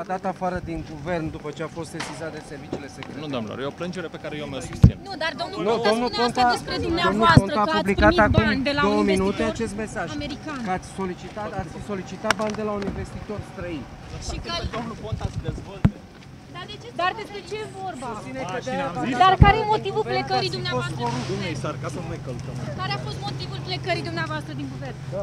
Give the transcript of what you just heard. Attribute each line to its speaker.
Speaker 1: A dat afară din guvern după ce a fost sesizat de serviciile secrete.
Speaker 2: Nu, domnilor, e o plângere pe care eu mă susțin.
Speaker 3: Nu, dar domnul
Speaker 1: Nu,
Speaker 3: Ponta
Speaker 1: domnul
Speaker 3: spune asta
Speaker 1: Ponta,
Speaker 3: despre dumneavoastră,
Speaker 1: Ponta
Speaker 3: că
Speaker 1: a
Speaker 3: ați
Speaker 1: publicat
Speaker 3: primit
Speaker 1: acum
Speaker 3: bani de la
Speaker 1: două
Speaker 3: un
Speaker 1: minute acest mesaj.
Speaker 3: american.
Speaker 1: Că ați solicitat, ați fi solicitat bani de la un investitor străin.
Speaker 3: Și că...
Speaker 2: Domnul Ponta se dezvolte.
Speaker 3: Dar, de ce dar despre ce e vorba?
Speaker 1: A,
Speaker 3: Dar care e motivul plecării dumneavoastră din guvern?
Speaker 4: Sar, ca să nu ne călcăm.
Speaker 3: Care a fost motivul plecării dumneavoastră din guvern? Da.